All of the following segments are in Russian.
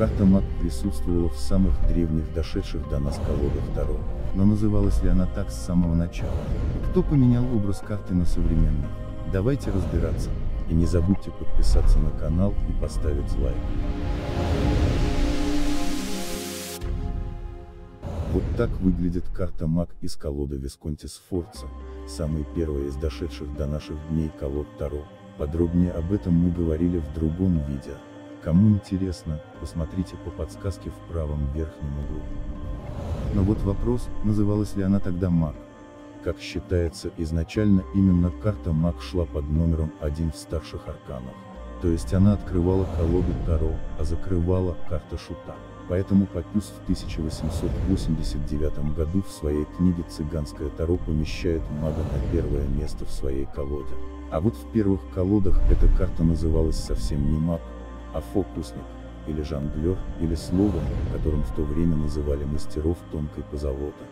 Карта МАК присутствовала в самых древних дошедших до нас колодах Таро, но называлась ли она так с самого начала? Кто поменял образ карты на современный? Давайте разбираться. И не забудьте подписаться на канал и поставить лайк. Вот так выглядит карта МАК из колоды Висконти Сфорца, самая первая из дошедших до наших дней колод Таро. Подробнее об этом мы говорили в другом видео. Кому интересно, посмотрите по подсказке в правом верхнем углу. Но вот вопрос, называлась ли она тогда МАК. Как считается, изначально именно карта МАК шла под номером 1 в старших арканах. То есть она открывала колоду Таро, а закрывала карта Шута. Поэтому Папюс в 1889 году в своей книге «Цыганское Таро» помещает мага на первое место в своей колоде. А вот в первых колодах эта карта называлась совсем не маг, а фокусник, или жонглер, или словом, которым в то время называли мастеров тонкой позолоты.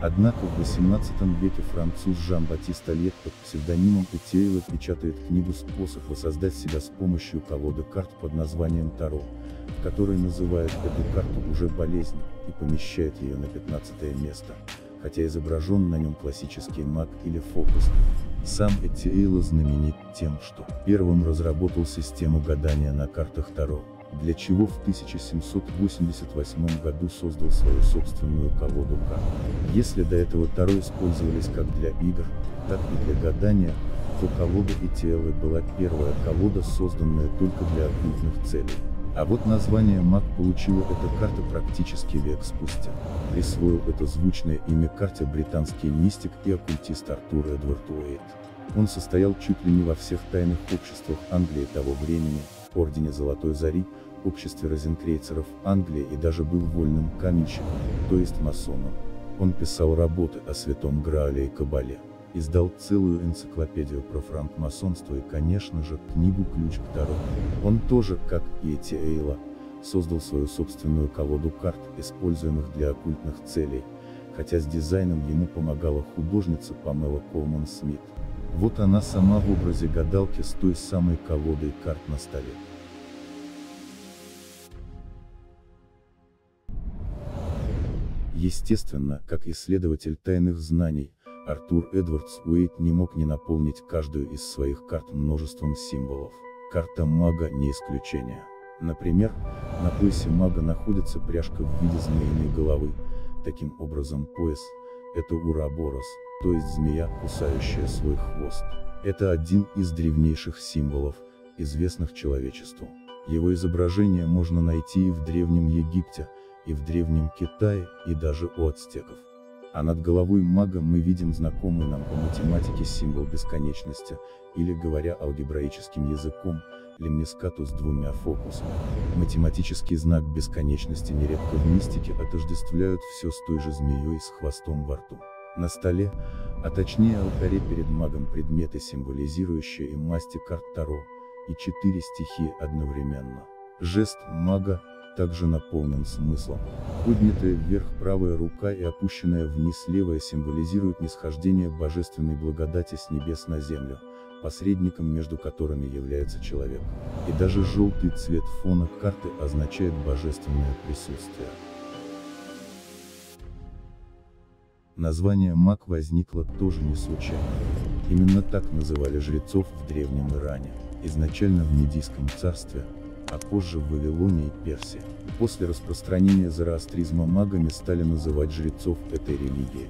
Однако в XVIII веке француз Жан-Батист Альет под псевдонимом Этеева печатает книгу «Способ воссоздать себя с помощью колоды карт под названием Таро», в которой называет эту карту уже болезнь, и помещает ее на 15 место, хотя изображен на нем классический маг или фокусник. Сам Этиэйла знаменит тем, что первым разработал систему гадания на картах Таро, для чего в 1788 году создал свою собственную колоду карт. Если до этого Таро использовались как для игр, так и для гадания, то колода Этиэлы была первая колода, созданная только для оккультных целей. А вот название маг получила эта карта практически век спустя. Присвоил это звучное имя карте британский мистик и оккультист Артур Эдвард Уэйт. Он состоял чуть ли не во всех тайных обществах Англии того времени, Ордене Золотой Зари, Обществе розенкрейцеров Англии и даже был вольным каменщиком, то есть масоном. Он писал работы о Святом Граале и Кабале издал целую энциклопедию про франкмасонство и, конечно же, книгу «Ключ к Таро». Он тоже, как и Эти Эйла, создал свою собственную колоду карт, используемых для оккультных целей, хотя с дизайном ему помогала художница Памела Колман Смит. Вот она сама в образе гадалки с той самой колодой карт на столе. Естественно, как исследователь тайных знаний, Артур Эдвардс Уэйт не мог не наполнить каждую из своих карт множеством символов. Карта мага не исключение. Например, на поясе мага находится пряжка в виде змеиной головы, таким образом пояс – это Ураборос, то есть змея, кусающая свой хвост. Это один из древнейших символов, известных человечеству. Его изображение можно найти и в Древнем Египте, и в Древнем Китае, и даже у ацтеков а над головой мага мы видим знакомый нам по математике символ бесконечности, или говоря алгебраическим языком, лемнискату с двумя фокусами. Математический знак бесконечности нередко в мистике отождествляют все с той же змеей с хвостом во рту. На столе, а точнее алтаре перед магом предметы, символизирующие и масти карт Таро, и четыре стихии одновременно. Жест мага, также наполнен смыслом. Поднятая вверх правая рука и опущенная вниз левая символизируют нисхождение божественной благодати с небес на землю, посредником между которыми является человек. И даже желтый цвет фона карты означает божественное присутствие. Название маг возникло тоже не случайно. Именно так называли жрецов в древнем Иране, изначально в Медийском царстве, а позже в Вавилоне и Персии. После распространения зороастризма магами стали называть жрецов этой религии.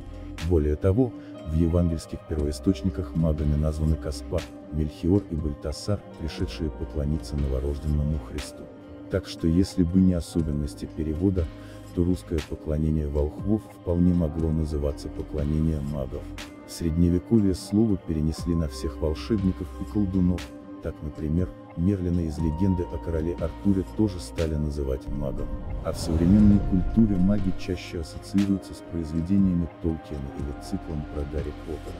Более того, в евангельских первоисточниках магами названы Каспар, Мельхиор и Бальтасар, пришедшие поклониться новорожденному Христу. Так что если бы не особенности перевода, то русское поклонение волхвов вполне могло называться поклонением магов. В средневековье слово перенесли на всех волшебников и колдунов, так, например, Мерлина из легенды о короле Артуре тоже стали называть магом. А в современной культуре маги чаще ассоциируются с произведениями Толкиена или циклом про Гарри Поттера.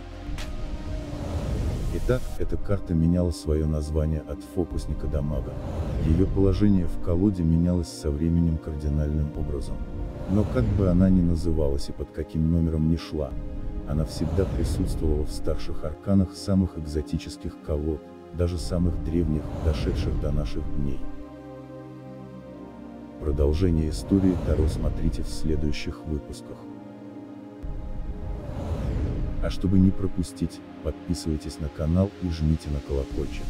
Итак, эта карта меняла свое название от фокусника до мага. Ее положение в колоде менялось со временем кардинальным образом. Но как бы она ни называлась и под каким номером ни шла, она всегда присутствовала в старших арканах самых экзотических колод, даже самых древних, дошедших до наших дней. Продолжение истории Таро смотрите в следующих выпусках. А чтобы не пропустить, подписывайтесь на канал и жмите на колокольчик.